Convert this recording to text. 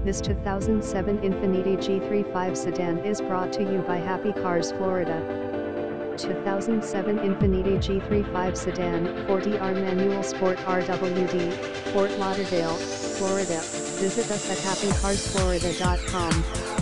This 2007 Infiniti G35 sedan is brought to you by Happy Cars Florida. 2007 Infiniti G35 sedan, 4DR manual sport RWD, Fort Lauderdale, Florida. Visit us at happycarsflorida.com.